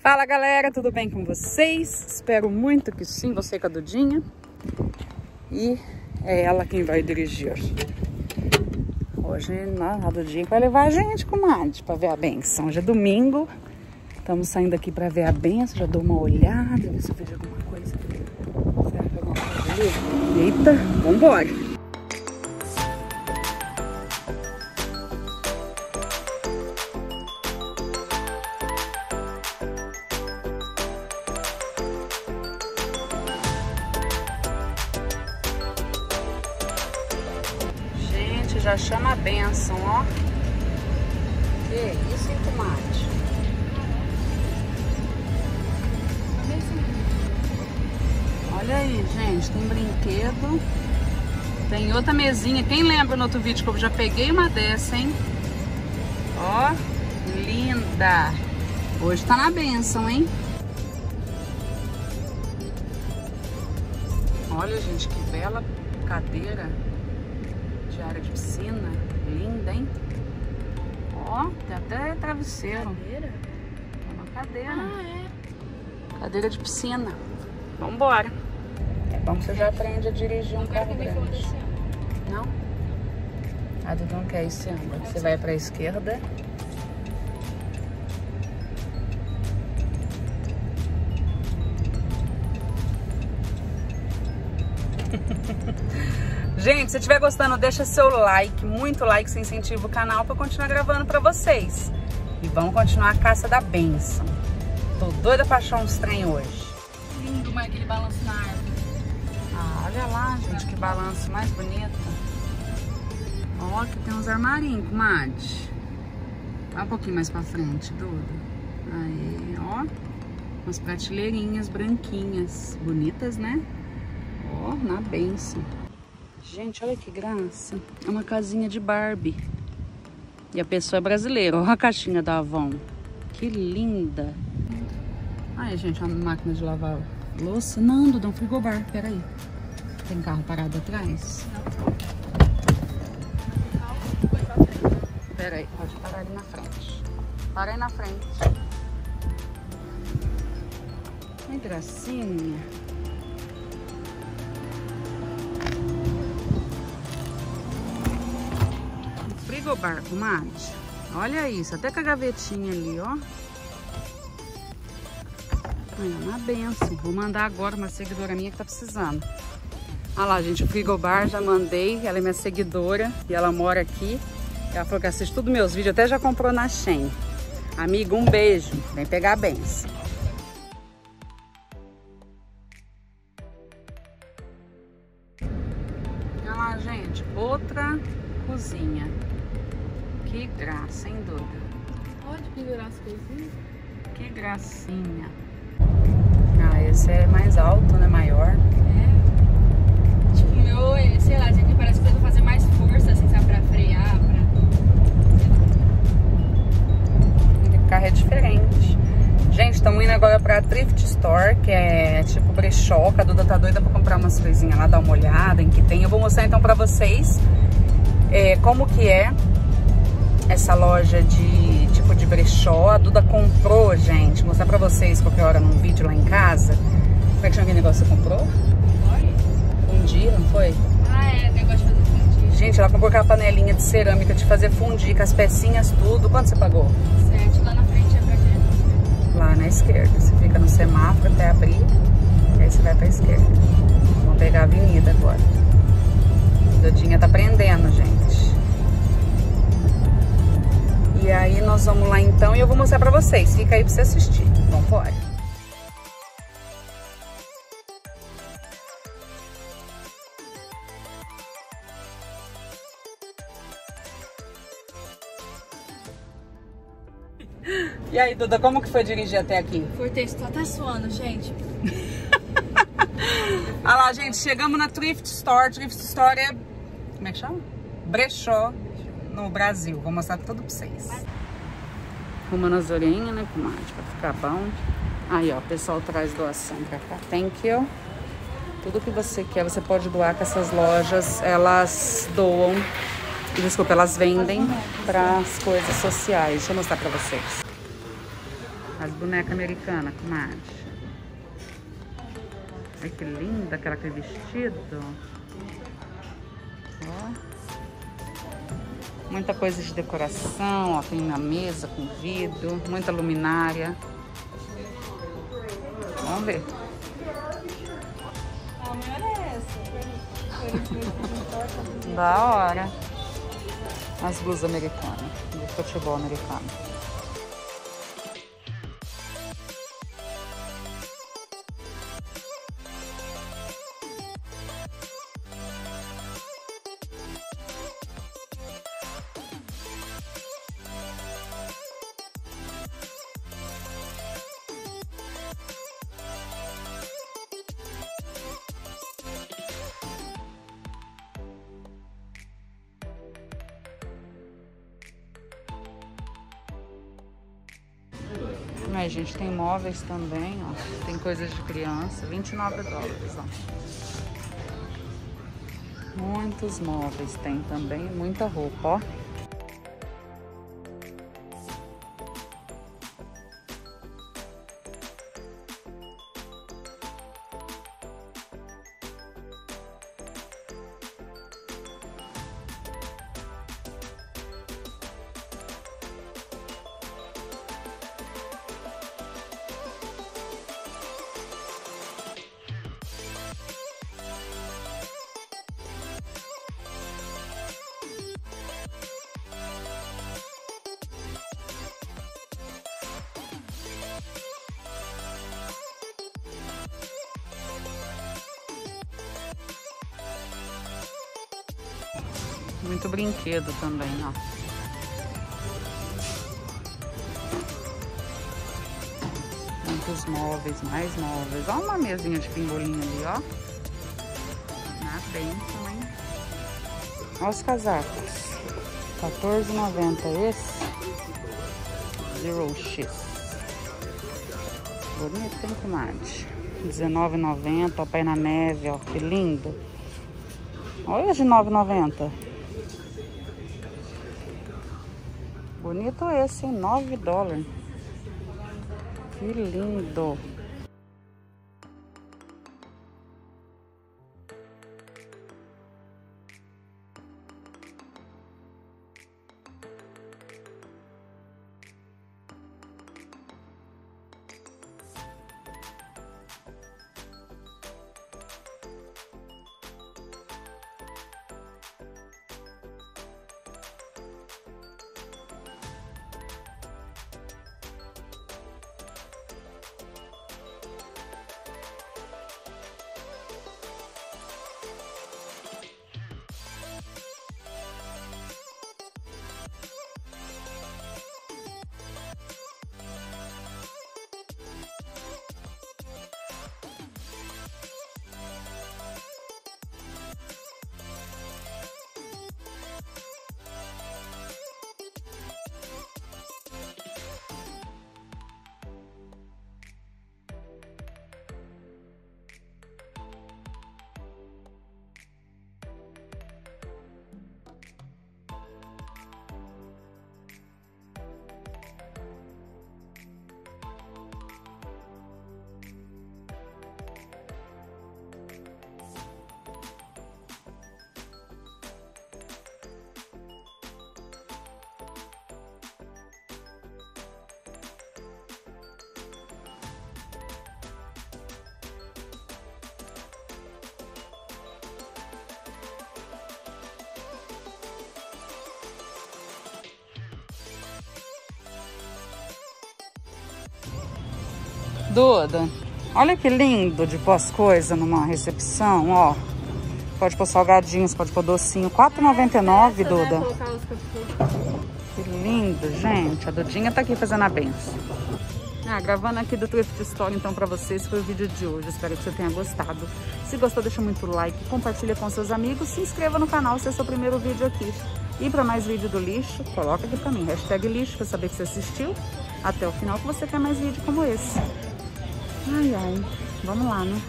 Fala galera, tudo bem com vocês? Espero muito que sim, você com a Dudinha. E é ela quem vai dirigir hoje. Hoje a Dudinha vai levar a gente, comadre, para ver a benção. Hoje é domingo, estamos saindo aqui para ver a benção. Já dou uma olhada, ver se eu vejo alguma coisa. Ali? Eita, vambora! Chama a benção, ó. Que isso, hein, tomate? Olha aí, gente, tem brinquedo. Tem outra mesinha. Quem lembra no outro vídeo que eu já peguei uma dessa, hein? Ó, linda. Hoje tá na benção, hein? Olha, gente, que bela cadeira de área de piscina. Linda, hein? Ó, tem até travesseiro. Cadeira? É uma cadeira. Ah, é. Cadeira de piscina. Vambora. É bom que você já aprende a dirigir um carro grande. Não? A Dudu não quer esse ângulo. Você vai pra esquerda. Gente, se estiver gostando, deixa seu like, muito like, isso incentiva o canal para continuar gravando para vocês. E vamos continuar a caça da benção. Tô doida pra achar uns trem hoje. Lindo, mas aquele balanço na árvore. Ah, olha lá, gente, que balanço mais bonito. Ó, aqui tem uns armarinhos, comadre. Vai um pouquinho mais pra frente, Duda. Aí, ó. Umas prateleirinhas branquinhas. Bonitas, né? Ó, na benção. Gente, olha que graça. É uma casinha de Barbie. E a pessoa é brasileira. Olha a caixinha da Avon. Que linda. Ai, gente, a máquina de lavar louça. Não, Duda, um frigobar. Peraí. Tem carro parado atrás? Peraí, pode parar ali na frente. Para aí na frente. Que gracinha. Frigobar, comadre. Olha isso, até com a gavetinha ali, ó. Olha, uma benção. Vou mandar agora uma seguidora minha que tá precisando. Olha lá, gente, o frigobar já mandei. Ela é minha seguidora e ela mora aqui. Ela falou que assiste todos meus vídeos, até já comprou na Shein. Amigo, um beijo. Vem pegar a benção. Olha lá, gente, outra cozinha. Que graça, hein, Duda? Pode pendurar as coisinhas? Que gracinha. Ah, esse é mais alto, né? Maior. É. Tipo, o meu, sei lá, gente, parece que eu fazer mais força, assim, sabe? Pra frear, pra... O carro é diferente. Gente, estamos indo agora pra Thrift Store, que é tipo brechó. A Duda tá doida pra comprar umas coisinhas lá, dar uma olhada em que tem. Eu vou mostrar então pra vocês é, como que é essa loja de tipo de brechó. A Duda comprou, gente. Vou mostrar pra vocês qualquer hora num vídeo lá em casa. Como é que chama aquele negócio que você comprou? Fundi, não foi? Ah, é, negócio de fazer fundir. Gente, ela comprou aquela panelinha de cerâmica de fazer fundir com as pecinhas, tudo. Quanto você pagou? Sete, lá na frente é pra direita. Lá na esquerda. Você fica no semáforo até abrir. E aí você vai pra esquerda. Vamos pegar a avenida agora. Dudinha tá prendendo, gente. E aí nós vamos lá então e eu vou mostrar pra vocês. Fica aí pra você assistir. Vamos embora. E aí, Duda, como que foi dirigir até aqui? Foi tenso, tô até suando, gente. Olha lá, gente, chegamos na Thrift Store. Thrift Store é... Como é que chama? Brechó no Brasil. Vou mostrar tudo pra vocês. Arrumando as orelhinhas, né, comadre? Pra ficar bom. Aí, ó, o pessoal traz doação pra cá. Thank you. Tudo que você quer, você pode doar, que essas lojas, elas doam, desculpa, elas vendem para as coisas sociais. Deixa eu mostrar para vocês. As bonecas americanas, comadre. Olha que linda aquela aquele vestido. Muita coisa de decoração, ó, tem na mesa com vidro, muita luminária. Vamos ver. Da hora. As blusas americanas, de futebol americano. Mas, gente, tem móveis também, ó. Tem coisas de criança, 29 dólares, ó. Muitos móveis tem também, muita roupa, ó. Muito brinquedo também, ó. Muitos móveis, mais móveis. Olha uma mesinha de pingolinho ali, ó. Na bênção, hein? Olha os casacos. R$14,90 esse. Zero X. Bonito, hein, comadre? R$19,90, ó, pé na neve, ó, que lindo. Olha de R$9,90. Bonito esse, hein? 9 dólares. Que lindo. Duda, olha que lindo de pós coisa numa recepção, ó. Pode pôr salgadinhos, pode pôr docinho. R$4,99, Duda. Que lindo, gente. A Dudinha tá aqui fazendo a benção. Ah, gravando aqui do Thrift Store, então, pra vocês, foi o vídeo de hoje. Espero que você tenha gostado. Se gostou, deixa muito like, compartilha com seus amigos, se inscreva no canal se é seu primeiro vídeo aqui. E para mais vídeo do lixo, coloca aqui pra mim, hashtag lixo, pra saber que você assistiu até o final, que você quer mais vídeo como esse. Ai, ai. Vamos lá, né?